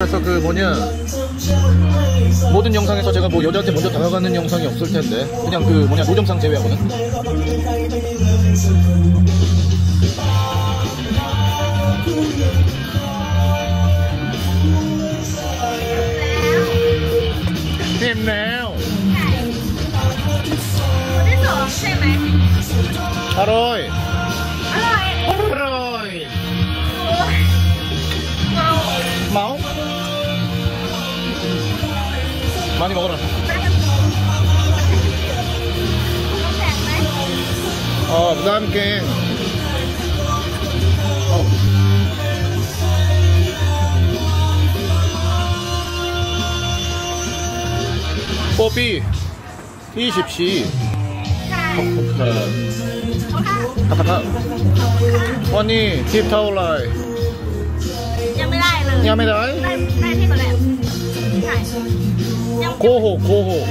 그래서 그 뭐냐 모든 영상에서 제가 뭐 여자한테 먼저 다가가는 영상이 없을 텐데 그냥 그 뭐냐 노정상 제외하고는. 힘내요 어디서? 없애매 하로이. มานี่먹어라 แม่กันน้ำแข็งไหม 어 그다음 게 뽀삐 20시 ใช่ 어, เอาค่ะ 타타타 언니 팁타올라이 ยังไม่ได้เลย 야메다이 ได้ได้ที่มาแล้วใช่ยัง 고호 고호.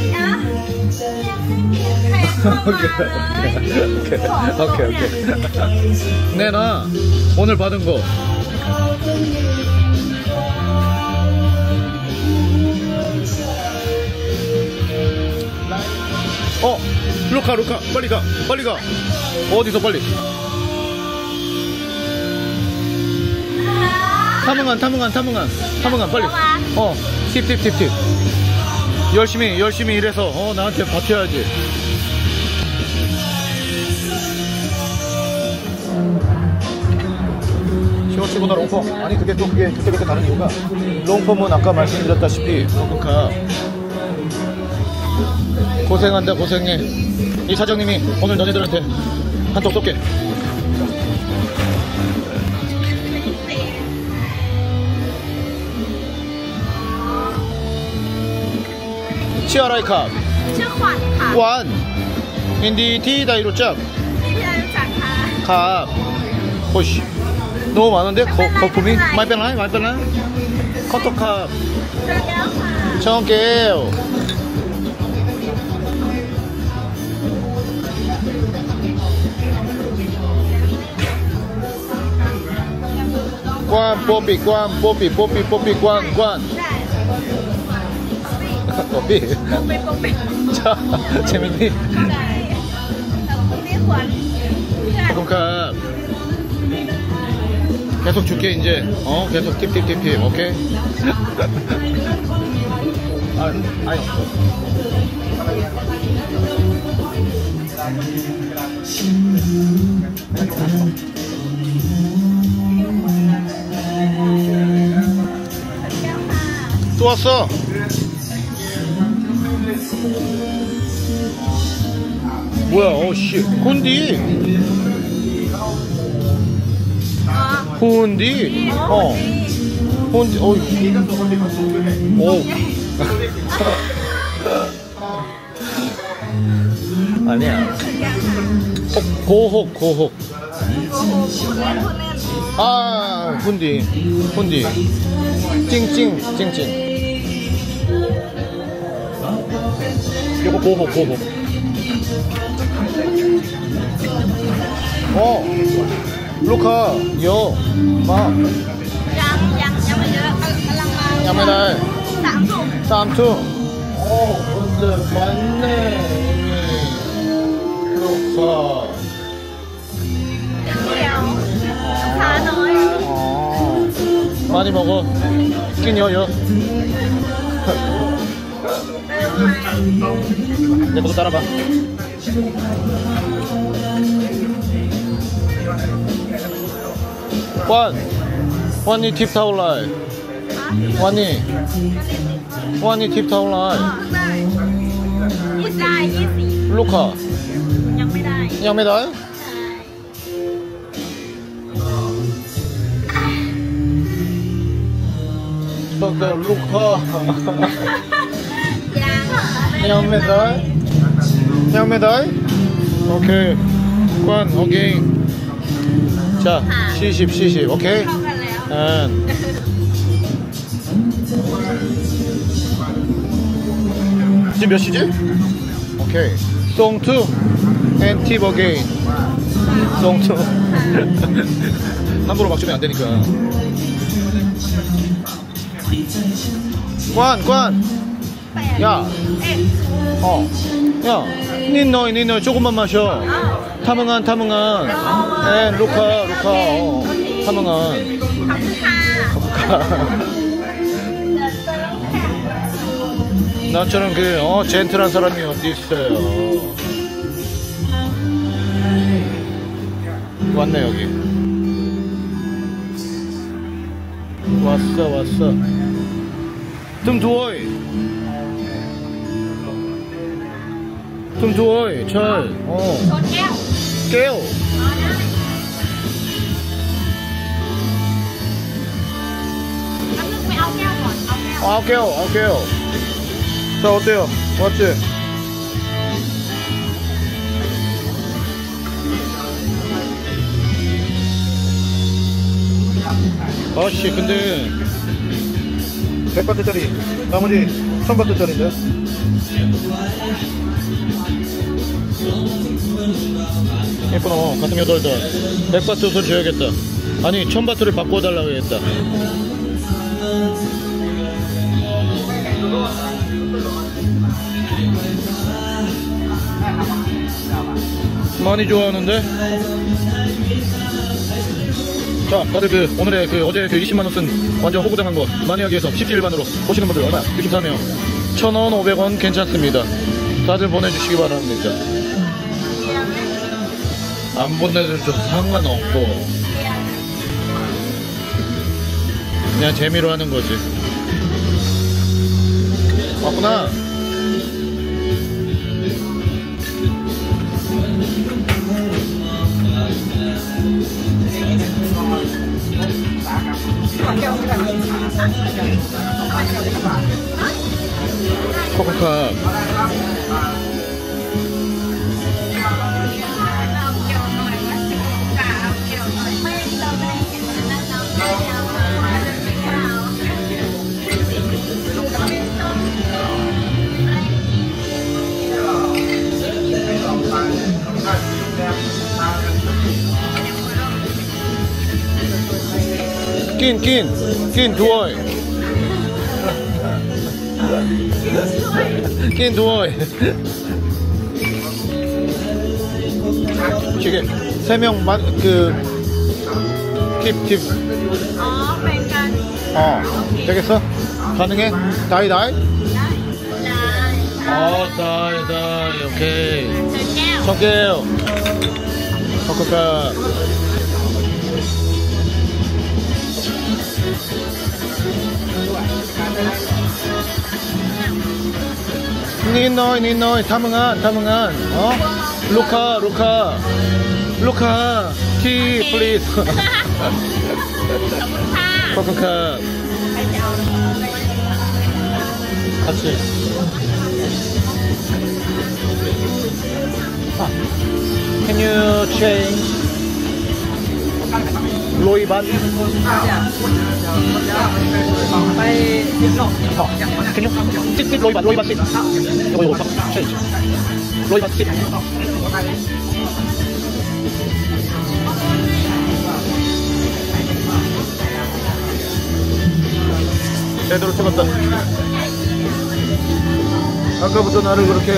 아, 오케이 오케이 네, 오케이. 오케이 내나 오늘 받은 거. 어! 루카 루카 빨리 가 빨리 가. 어디서 빨리? 탐험한 탐험한 탐험한 탐험한 빨리. 어. 팁팁팁팁 열심히 열심히 일해서 어 나한테 버텨야지. 시원치보다 롱폼 아니 그게 또 그게 그때 그때 다른 이유가 롱폼은 아까 말씀드렸다시피 그러니까 고생한다 고생해. 이 사장님이 오늘 너네들한테 한턱 쏠게 ชื่ออะไรครับ ชื่อขวัญค่ะขวัญยินดีที่ได้รู้จักที่ได้รู้จักค่ะครับโอ้ยโนมานั่นเด็กขอขอบคุณไม่เป็นไรไม่เป็นไรขอโทครับช่องเกลกวนโปปีกวนโปปีโปปีโปปีกวนกวน 거의 뽕배 뽕배 자 재민이 그러니까 계속 줄게 이제. 어 계속 팁팁팁팁 오케이? 아, 아니. 또 왔어. 뭐야 어씨. 혼디. 혼디. 어. 혼디 어이 오 아니야. 어, 고혹 고혹. 아 혼디. 혼디. 찡찡 찡찡. 이거 보고 보고. 어, 루카, 요, 마. 양, 양, 양을 열어, 아, 갈랑 마. 양을 날. 쌈투. 쌈투. 어, 근데 맞네. 루카. 다 넣어요. 많이 먹어. 스킨 여요. 내 것도 따라봐 원 원이 팁 타올라이 원이 원이 팁 อ๋อ 타올라이 ได้ยี่สิบได้ยี่สิบ 루카 ยังไม่ได้ 양메달 Young medal. Young medal. 오케이. 관 오케이. 자, 70, 70. 오케이. And 지금 몇 시지? 오케이. Song 2 and tip again. Song 2. 함부로 맞추면 안 되니까. 관, 관. 야. 네. 어. 야. 니너 니너 조금만 마셔. 타멍한 타멍한. 에 로카 로카. 어. 네, 타멍한. 네. 어, 나처럼 그 어, 젠틀한 사람이 어디 있어요. 왔네 여기. 왔어 왔어. 좀 두어이. 좀 줘, 철. 어. 깨요. 아, 아, 깨요. 아, 깨요, 아, 깨요. 자, 어때요? 맞지? 아씨, 근데 100바트짜리 나머지 1000바트짜리인데 예쁘노 같은 여덟 달 100바트 돈 줘야겠다 아니 1000바트를 바꿔달라고 했다 많이 좋아하는데? 자, 다들 그 오늘의 그 어제 그 20만 원 쓴 완전 호구당한 거 만약에 해서 17일반으로 보시는 분들 얼마 느낌 사네요. 1,000원, 500원 괜찮습니다. 다들 보내주시기 바랍니다. 안 보내줘도 상관없고 그냥 재미로 하는 거지. 왔구나. 코코카 낀, 낀, 낀, 두어이. 낀, 두어이. 지금 세 명, 만, 그, 팁, 팁. 어, 되겠어? 가능해? 다이, 다이? 어, 다이, 다이, 오케이. 성게요. 성게요. Ini noi, ini noi, tamangan, tamangan. Oh, Luka, Luka, Luka, tea, please. Coca-Cola. 같이. 아, can you change? Sit 로이반, 로이반 sit. 이거 이거 change. 로이반 sit. 제대로 찍었다. 아까부터 나를 그렇게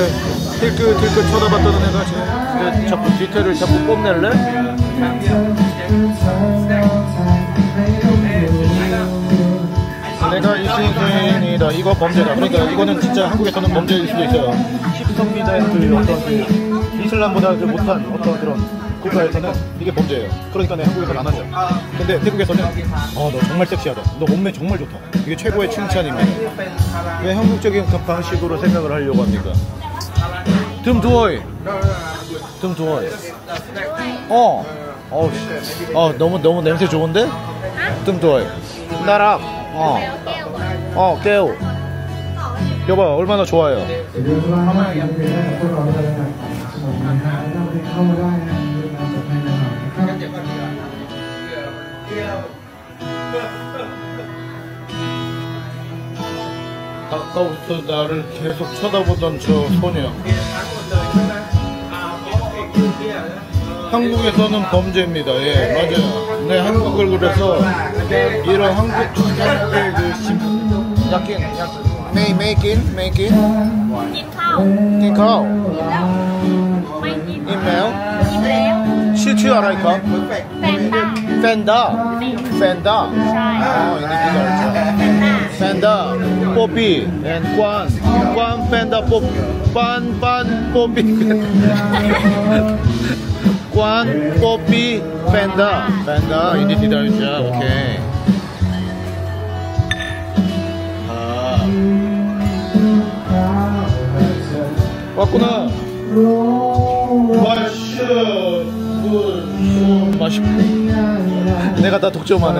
힐끗힐끗 쳐다봤던 애가 제, 내 자꾸 뒤태를 자꾸 뽐낼래? 내가 이신생이다. 이거 범죄다. 그러니까 이거는 진짜 한국에서는 범죄일 수도 있어요. 십성미자의 그 어떤 그 이슬람보다 그 못한 어떤 그런 국가에서는 이게 범죄예요. 그러니까 내 한국에서는 안 하죠. 근데 태국에서는 어너 정말 섹시하다. 너 몸매 정말 좋다. 이게 최고의 칭찬입니다. 왜 한국적인 방식으로 생각을 하려고 합니까? 등 두어이. 등 두어이. 어 어우, 씨. 어, 너무, 너무 냄새 좋은데? 좀 좋아해. 나랑. 어. 어, 깨우. 여봐, 얼마나 좋아요. 아까부터 나를 계속 쳐다보던 저 소녀. 한국에서는 범죄입니다. 예, 맞아요. 네, 한국을 그래서 이런 한국 한국의 그 약간 약간. 메이 메이킨 메이킨 니카오 니카오 이메일 실추 알아이카 펜다 펜다 어 이렇게 펜다 뽀삐 앤꽝꽝 펜다 뽀빤빤 뽀삐 One, Poppy, Panda. Panda, ini tidak bisa, oke. Okay. 아. 왔구나. 맛있어. 맛있어. 내가 다 독점하네.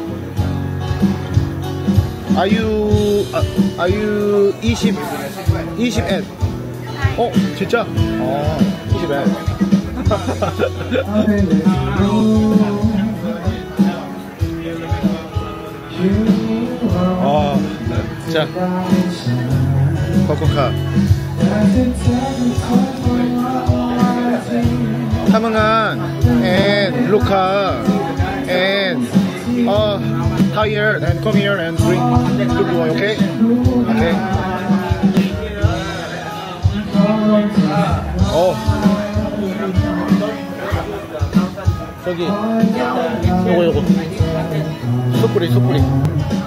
아유 아, 아유 20 20엔 어 진짜? 어 20엔 어자 코코카. 타문한 앤 루카 앤어 tired, and come here and drink. Good boy, okay? Okay. 어. 저기, 요거, 요거. 숯불이, 숯불이.